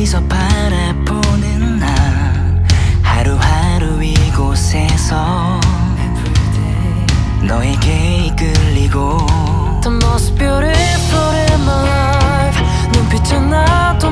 멀리서 바라보는 나. 하루하루 이곳에서 너에게 이끌리고. The most beautiful in my life. 눈빛은 나도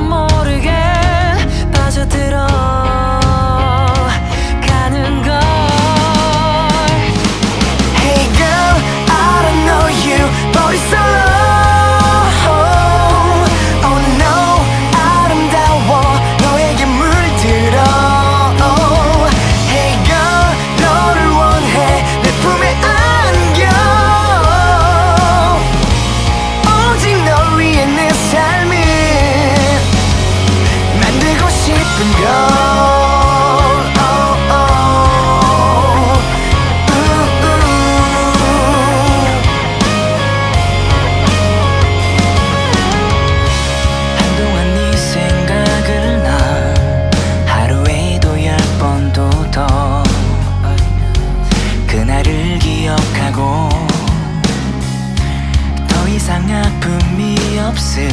더 이상 아픔이 없을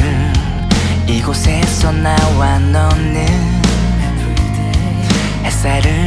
이곳에서 나와 너는 햇살을